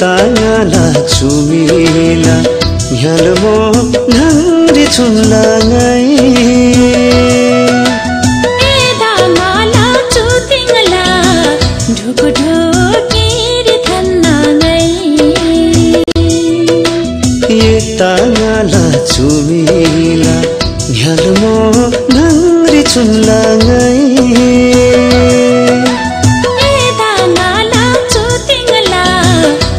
ताङाला चुमिला झ्यालमो घाङ्री छुन्ला ताङाला चुमिला झ्यालमो घाङ्री छुन्ला सिमला पोले ngala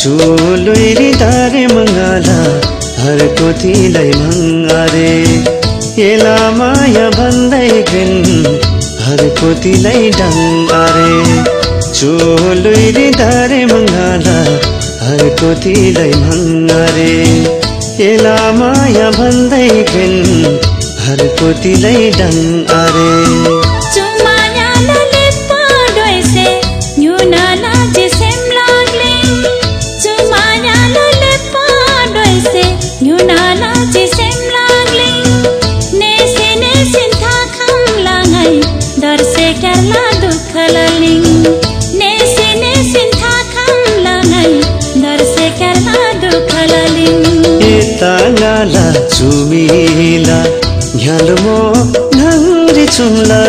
चुलुइरी तारे मङ्गाला हर कोतीलाई मङ्गारे। एला माया भन्दै फिन हर कोतीलाई डङ्गारे। चुलुइरी तारे मङ्गाला हर कोतीलाई मङ्गारे। एला माया भन्दै फिन हर कोतीलाई डङ्गारे। ताङाला चुमिला झ्यालमो घाङ्री चुम्ला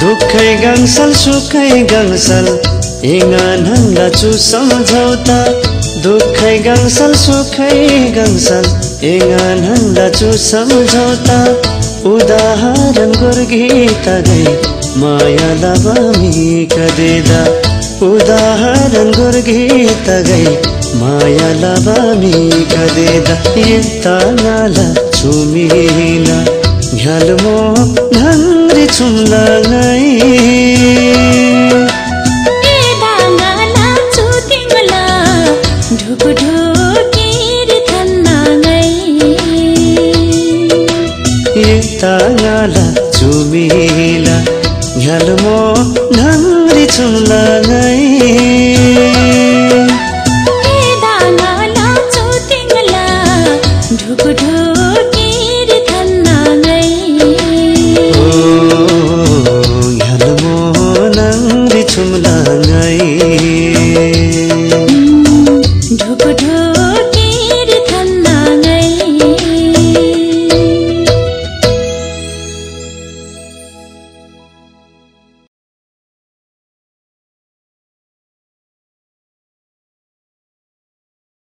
दुखै गाङ्सल सुखै गाङ्सल इङ्गान हङ्गा चु सम्झौता दुखै गाङ्सल सुखै गाङ्सल हङ्गा चु सम्झौता उदाहरण गुर्गीत गई माया लबामी कदेदा उदाहरण गुर्गीत गई माया लबामी कदेदा ये ताला चुमिला झ्यालमो घाङ्री छुम्ला ताङाला चुमिला झ्यालमो घाङ्री छुम्ला ढुक ढुक